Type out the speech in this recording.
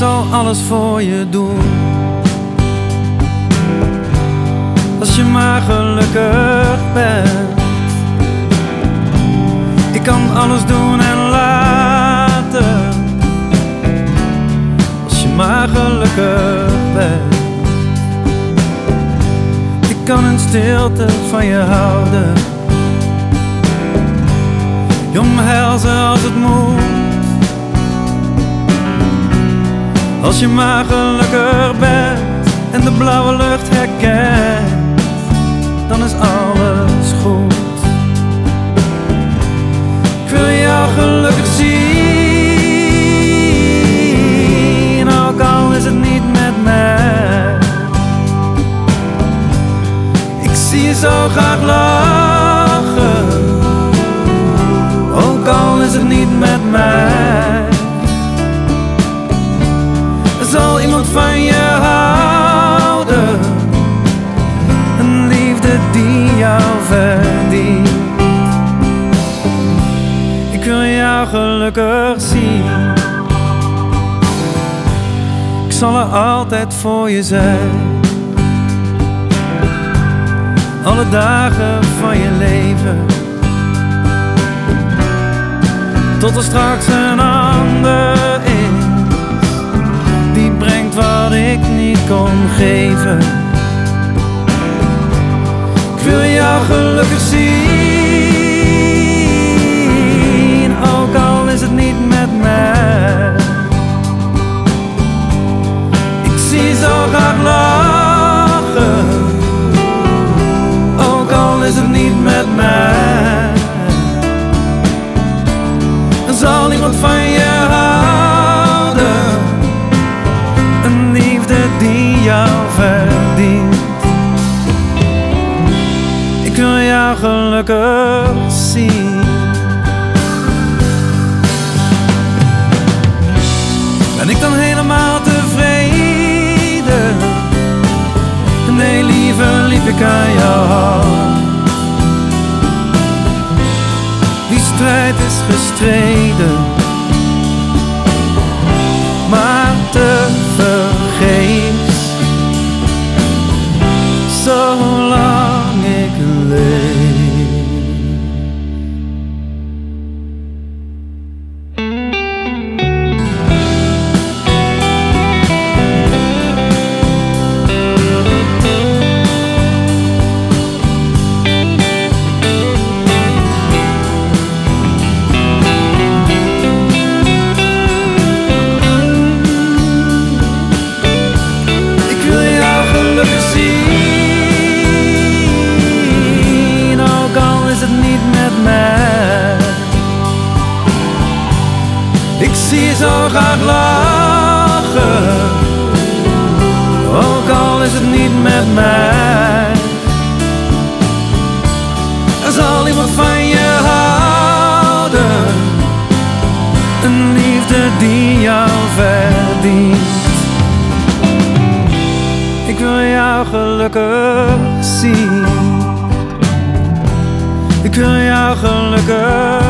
zal alles voor je doen. Als je maar gelukkig bent. Ik kan alles doen en laten. Als je maar gelukkig bent. Ik kan in stilte van je houden. Je omhelzen als het moet. Als je maar gelukkig bent en de blauwe lucht herkent, dan is alles goed. Ik wil jou gelukkig zien, ook al is het niet met mij. Ik zie je zo graag lachen, ook al is het niet met mij. Gelukkig zien. Ik zal er altijd voor je zijn. Alle dagen van je leven. Tot er straks een ander is die brengt wat ik niet kon geven. Ik wil jou gelukkig zien, Zie zo graag lachen, ook al is het niet met mij. Zal iemand van je houden? een liefde die jou verdient. Ik wil jou gelukkig zien. Ben ik dan helemaal tevreden? Strijd is gestreden Ik zie je zo graag lachen, ook al is het niet met mij. Er zal iemand van je houden, een liefde die jou verdient. Ik wil jou gelukkig zien. Ik wil jou gelukkig